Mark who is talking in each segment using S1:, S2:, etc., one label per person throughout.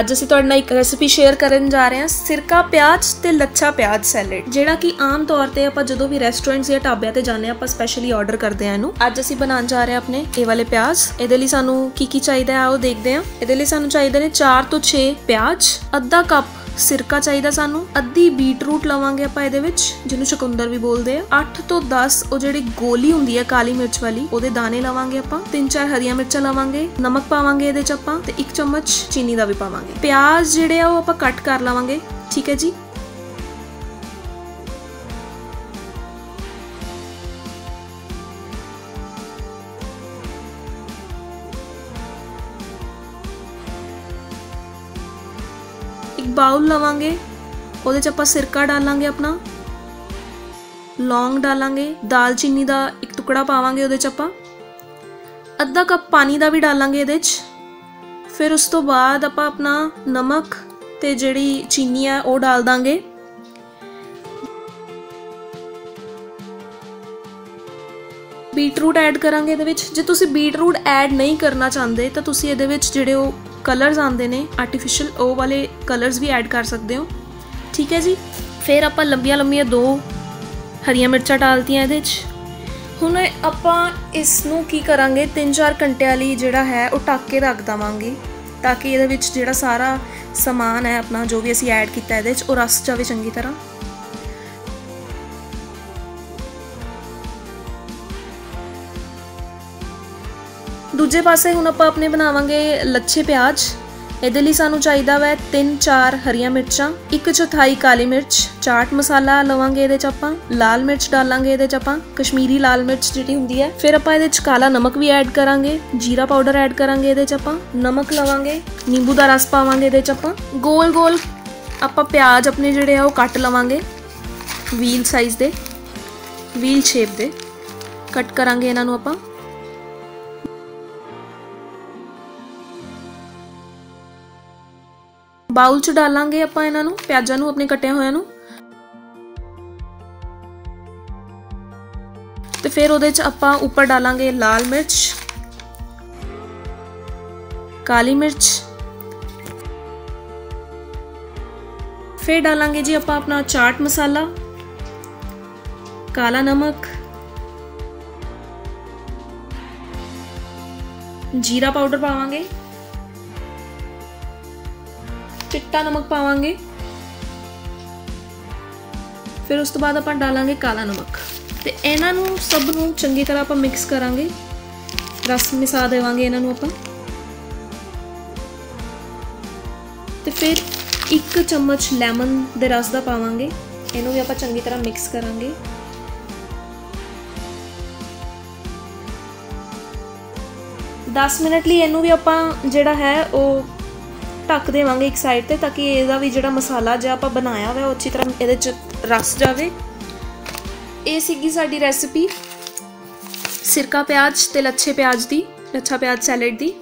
S1: ਅੱਜ ਅਸੀਂ ਤੁਹਾਡੇ ਨਾਲ ਇੱਕ ਰੈਸਿਪੀ ਸ਼ੇਅਰ ਕਰਨ ਜਾ ਰਹੇ ਹਾਂ, ਸਿਰਕਾ ਪਿਆਜ਼ ਤੇ ਲੱਛਾ ਪਿਆਜ਼ ਸੈਲਡ ਜਿਹੜਾ ਕਿ ਆਮ ਤੌਰ ਤੇ ਆਪਾਂ ਜਦੋਂ ਵੀ ਰੈਸਟੋਰੈਂਟਸ ਜਾਂ ਢਾਬਿਆਂ ਤੇ ਜਾਂਦੇ ਹਾਂ, ਆਪਾਂ ਸਪੈਸ਼ਲੀ ਆਰਡਰ ਕਰਦੇ ਹਾਂ ਇਹਨੂੰ। ਅੱਜ ਅਸੀਂ ਬਣਾਉਣ ਜਾ ਰਹੇ ਹਾਂ ਆਪਣੇ ਇਹ ਵਾਲੇ ਪਿਆਜ਼। ਇਹਦੇ ਲਈ ਸਾਨੂੰ ਕੀ ਕੀ ਚਾਹੀਦਾ ਹੈ, ਉਹ ਦੇਖਦੇ ਹਾਂ। ਇਹਦੇ ਲਈ ਸਾਨੂੰ ਚਾਹੀਦੇ ਨੇ 4 ਤੋਂ 6 ਪਿਆਜ਼, ਅੱਧਾ ਕੱਪ ਸਿਰਕਾ ਚਾਹੀਦਾ ਸਾਨੂੰ। ਅੱਧੀ ਬੀਟਰੂਟ ਲਵਾਂਗੇ ਆਪਾਂ ਇਹਦੇ ਵਿੱਚ, ਜਿਹਨੂੰ ਸ਼ਕੁੰਦਰ ਵੀ ਬੋਲਦੇ ਆ। 8 ਤੋਂ 10 ਉਹ ਜਿਹੜੀ ਗੋਲੀ ਹੁੰਦੀ ਹੈ ਕਾਲੀ ਮਿਰਚ ਵਾਲੀ, ਉਹਦੇ ਦਾਣੇ ਲਵਾਂਗੇ ਆਪਾਂ। ਤਿੰਨ ਚਾਰ ਹਰੀਆਂ ਮਿਰਚਾਂ ਲਵਾਂਗੇ, ਨਮਕ ਪਾਵਾਂਗੇ ਇਹਦੇ ਚ ਆਪਾਂ ਤੇ ਇੱਕ ਚਮਚ ਚੀਨੀ ਦਾ ਵੀ ਪਾਵਾਂਗੇ। ਪਿਆਜ਼ ਜਿਹੜੇ ਆ ਉਹ ਆਪਾਂ ਕੱਟ ਕਰ ਲਵਾਂਗੇ, ਠੀਕ ਹੈ ਜੀ? ਬਾਉਲ ਲਵਾਂਗੇ, ਉਹਦੇ ਚ ਆਪਾਂ ਸਿਰਕਾ ਡਾਲਾਂਗੇ ਆਪਣਾ। ਲੌਂਗ ਡਾਲਾਂਗੇ, ਦਾਲਚੀਨੀ ਦਾ ਇੱਕ ਟੁਕੜਾ ਪਾਵਾਂਗੇ ਉਹਦੇ ਚ ਆਪਾਂ। ਅੱਧਾ ਕੱਪ ਪਾਣੀ ਦਾ ਵੀ ਡਾਲਾਂਗੇ ਇਹਦੇ ਚ। ਫਿਰ ਉਸ ਤੋਂ ਬਾਅਦ ਆਪਾਂ ਆਪਣਾ ਨਮਕ ਤੇ ਜਿਹੜੀ ਚੀਨੀ ਹੈ ਉਹ ਡਾਲ ਦਾਂਗੇ। ਬੀਟਰੂਟ ਐਡ ਕਰਾਂਗੇ ਇਹਦੇ ਵਿੱਚ। ਜੇ ਤੁਸੀਂ ਬੀਟਰੂਟ ਐਡ ਨਹੀਂ ਕਰਨਾ ਚਾਹੁੰਦੇ ਤਾਂ ਤੁਸੀਂ ਇਹਦੇ ਵਿੱਚ ਜਿਹੜੇ ਉਹ ਕਲਰਸ ਆਉਂਦੇ ਨੇ ਆਰਟੀਫੀਸ਼ੀਅਲ ਉਹ ਵਾਲੇ ਕਲਰਸ ਵੀ ਐਡ ਕਰ ਸਕਦੇ ਹੋ। ਠੀਕ ਹੈ ਜੀ? ਫਿਰ ਆਪਾਂ ਲੰਬੀਆਂ ਲੰਬੀਆਂ ਦੋ ਹਰੀਆਂ ਮਿਰਚਾਂ ਡਾਲਤੀਆਂ ਇਹਦੇ 'ਚ। ਹੁਣ ਆਪਾਂ ਇਸ ਨੂੰ ਕੀ ਕਰਾਂਗੇ? 3-4 ਘੰਟਿਆਂ ਲਈ ਜਿਹੜਾ ਹੈ ਉਹ ਟੱਕ ਕੇ ਰੱਖ ਦਵਾਂਗੇ, ਤਾਂ ਕਿ ਇਹਦੇ ਵਿੱਚ ਜਿਹੜਾ ਸਾਰਾ ਸਮਾਨ ਹੈ ਆਪਣਾ ਜੋ ਵੀ ਅਸੀਂ ਐਡ ਕੀਤਾ ਇਹਦੇ 'ਚ, ਉਹ ਰਸ ਜਾਵੇ ਚੰਗੀ ਤਰ੍ਹਾਂ। ਦੂਜੇ ਪਾਸੇ ਹੁਣ ਆਪਾਂ ਆਪਣੇ ਬਣਾਵਾਂਗੇ ਲੱਛੇ ਪਿਆਜ਼। ਇਹਦੇ ਲਈ ਸਾਨੂੰ ਚਾਹੀਦਾ ਵੈ 3-4 ਹਰੀਆਂ ਮਿਰਚਾਂ, ਇੱਕ ਚੌਥਾਈ ਕਾਲੀ ਮਿਰਚ, ਚਾਟ ਮਸਾਲਾ ਲਵਾਂਗੇ ਇਹਦੇ ਚ ਆਪਾਂ, ਲਾਲ ਮਿਰਚ ਡਾਲਾਂਗੇ ਇਹਦੇ ਚ ਆਪਾਂ, ਕਸ਼ਮੀਰੀ ਲਾਲ ਮਿਰਚ ਜਿਹੜੀ ਹੁੰਦੀ ਹੈ। ਫਿਰ ਆਪਾਂ ਇਹਦੇ ਚ ਕਾਲਾ ਨਮਕ ਵੀ ਐਡ ਕਰਾਂਗੇ, ਜੀਰਾ ਪਾਊਡਰ ਐਡ ਕਰਾਂਗੇ ਇਹਦੇ ਚ ਆਪਾਂ, ਨਮਕ ਲਵਾਂਗੇ, ਨਿੰਬੂ ਦਾ ਰਸ ਪਾਵਾਂਗੇ ਇਹਦੇ ਚ ਆਪਾਂ। ਗੋਲ ਗੋਲ ਆਪਾਂ ਪਿਆਜ਼ ਆਪਣੇ ਜਿਹੜੇ ਆ ਉਹ ਕੱਟ ਲਵਾਂਗੇ, ਵੀਲ ਸਾਈਜ਼ ਦੇ, ਵੀਲ ਸ਼ੇਪ ਦੇ। ਕੱਟ ਕਰਾਂਗੇ ਇਹਨਾਂ ਨੂੰ ਆਪਾਂ। ਬਾਉਲ ਚ ਡਾਲਾਂਗੇ ਆਪਾਂ ਇਹਨਾਂ ਨੂੰ, ਪਿਆਜ਼ਾਂ ਨੂੰ, ਆਪਣੇ ਕੱਟਿਆ ਹੋਇਆਂ ਨੂੰ। ਤੇ ਫਿਰ ਉਹਦੇ ਚ ਆਪਾਂ ਉੱਪਰ ਡਾਲਾਂਗੇ ਲਾਲ ਮਿਰਚ, ਕਾਲੀ ਮਿਰਚ। ਫਿਰ ਡਾਲਾਂਗੇ ਜੀ ਆਪਾਂ ਆਪਣਾ ਚਾਟ ਮਸਾਲਾ, ਕਾਲਾ ਨਮਕ, ਜੀਰਾ ਪਾਊਡਰ ਪਾਵਾਂਗੇ। ਚਿੱਟਾ ਨਮਕ ਪਾਵਾਂਗੇ। ਫਿਰ ਉਸ ਤੋਂ ਬਾਅਦ ਆਪਾਂ ਡਾਲਾਂਗੇ ਕਾਲਾ ਨਮਕ। ਤੇ ਇਹਨਾਂ ਨੂੰ ਸਭ ਨੂੰ ਚੰਗੀ ਤਰ੍ਹਾਂ ਆਪਾਂ ਮਿਕਸ ਕਰਾਂਗੇ। ਰਸ ਮਿਸਾ ਦੇਵਾਂਗੇ ਇਹਨਾਂ ਨੂੰ ਆਪਾਂ। ਤੇ ਫਿਰ ਇੱਕ ਚਮਚ ਲੈਮਨ ਦੇ ਰਸ ਦਾ ਪਾਵਾਂਗੇ। ਇਹਨੂੰ ਵੀ ਆਪਾਂ ਚੰਗੀ ਤਰ੍ਹਾਂ ਮਿਕਸ ਕਰਾਂਗੇ। ਦਸ ਮਿੰਟ ਲਈ ਇਹਨੂੰ ਵੀ ਆਪਾਂ ਜਿਹੜਾ ਹੈ ਉਹ ਢੱਕ ਦੇਵਾਂਗੇ ਇੱਕ ਸਾਈਡ ਤੇ ਤਾਂ ਕਿ ਇਹਦਾ ਵੀ ਜਿਹੜਾ ਮਸਾਲਾ ਜਿਹਾ ਆਪਾਂ ਬਣਾਇਆ ਹੋਇਆ, ਉਹ ਅੱਛੀ ਤਰ੍ਹਾਂ ਇਹਦੇ ਚ ਰਸ ਜਾਵੇ। ਇਹ ਸੀਗੀ ਸਾਡੀ ਰੈਸਿਪੀ ਸਿਰਕਾ ਪਿਆਜ਼ ਤੇ ਲੱਛੇ ਪਿਆਜ਼ ਦੀ, ਲੱਛਾ ਪਿਆਜ਼ ਸੈਲਡ ਦੀ।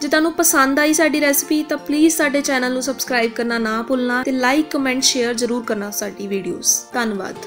S1: ਜੇ ਤੁਹਾਨੂੰ ਪਸੰਦ ਆਈ ਸਾਡੀ ਰੈਸਿਪੀ ਤਾਂ ਪਲੀਜ਼ ਸਾਡੇ ਚੈਨਲ ਨੂੰ ਸਬਸਕ੍ਰਾਈਬ ਕਰਨਾ ਨਾ ਭੁੱਲਣਾ ਤੇ ਲਾਈਕ ਕਮੈਂਟ ਸ਼ੇਅਰ ਜ਼ਰੂਰ ਕਰਨਾ ਸਾਡੀ ਵੀਡੀਓਜ਼ ਧੰਨਵਾਦ।